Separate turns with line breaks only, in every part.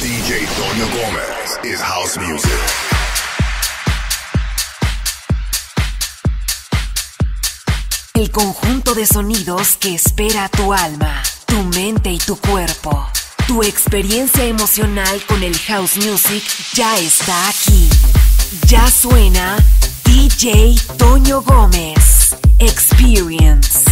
DJ Toño Gómez is house music.
El conjunto de sonidos que espera tu alma, tu mente y tu cuerpo. Tu experiencia emocional con el house music ya está aquí. Ya suena DJ Toño Gómez. Experience.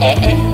eh, eh.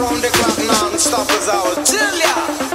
Around the clock non-stop as I will tell ya.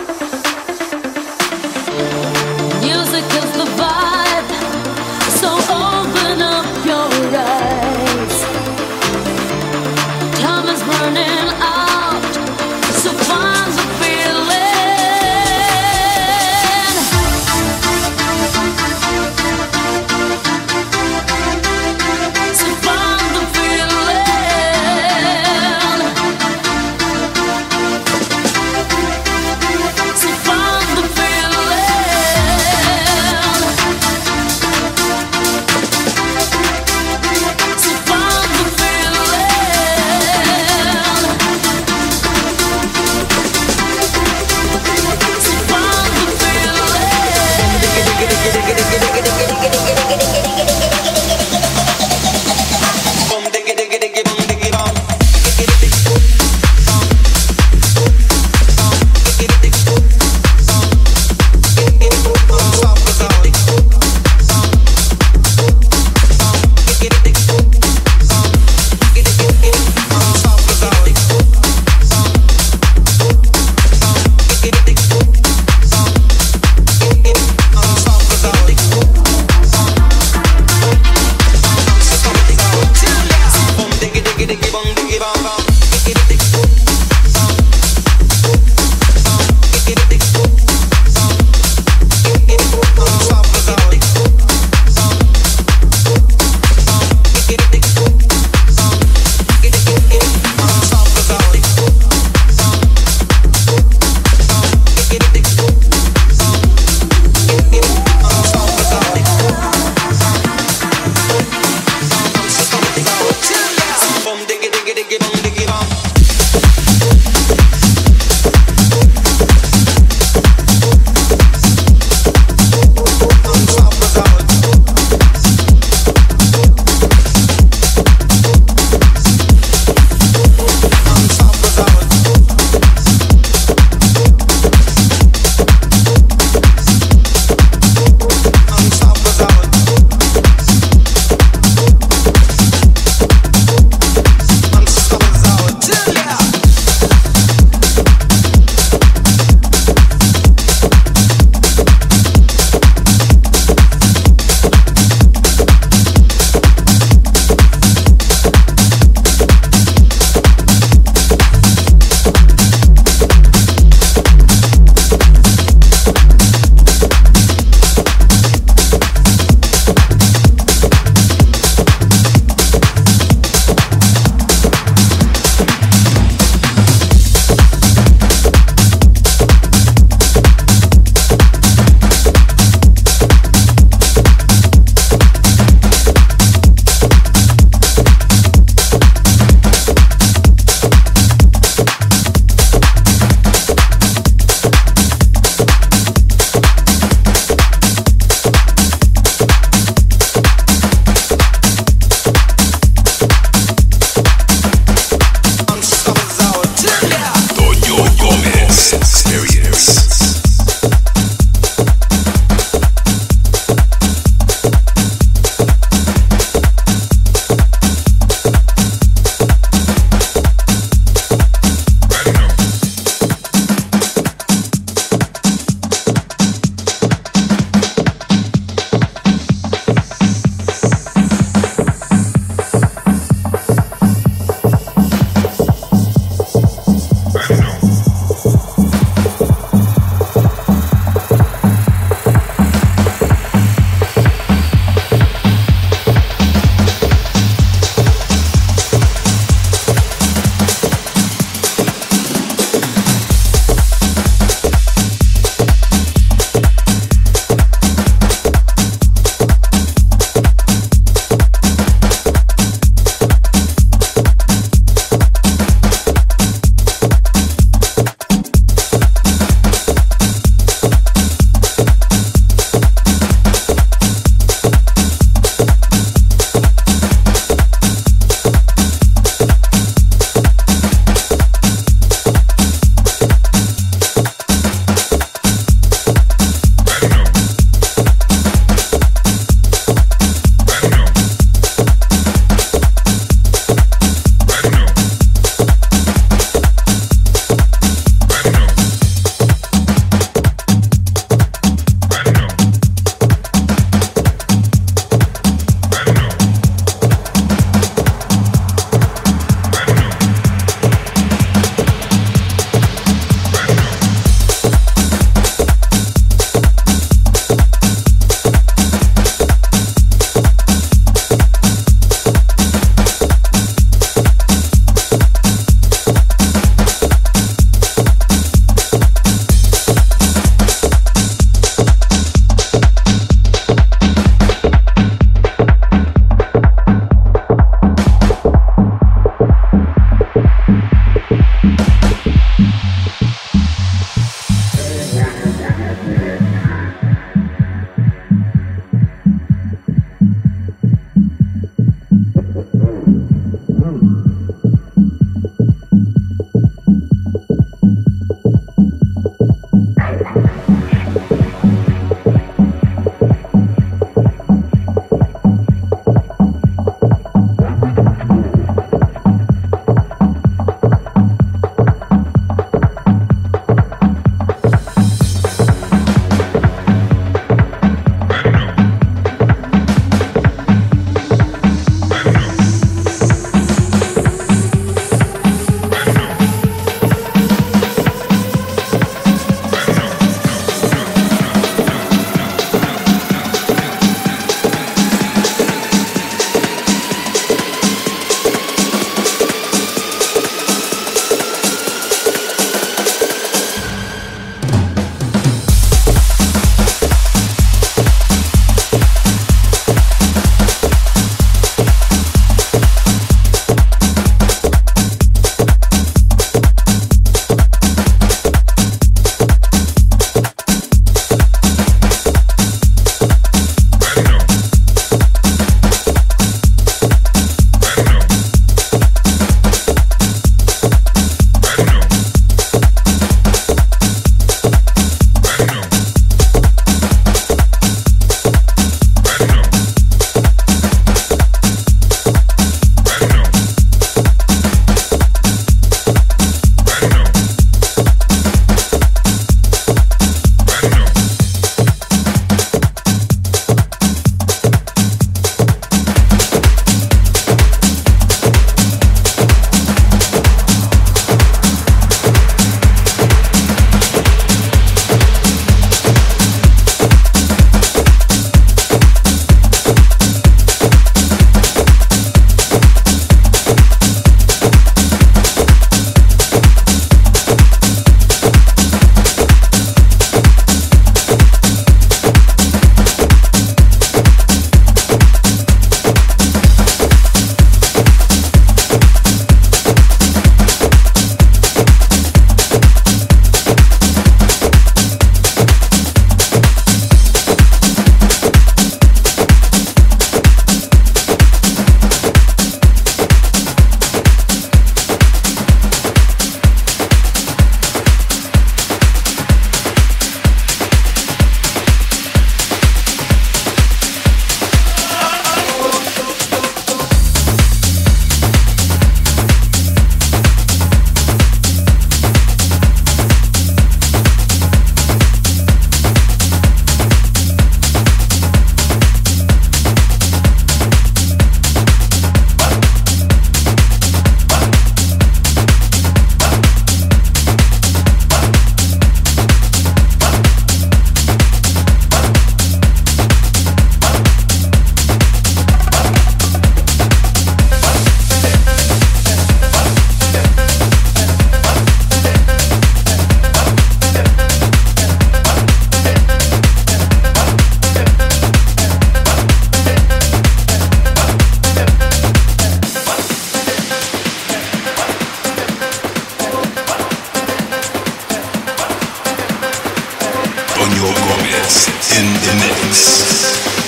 Gomez in the mix.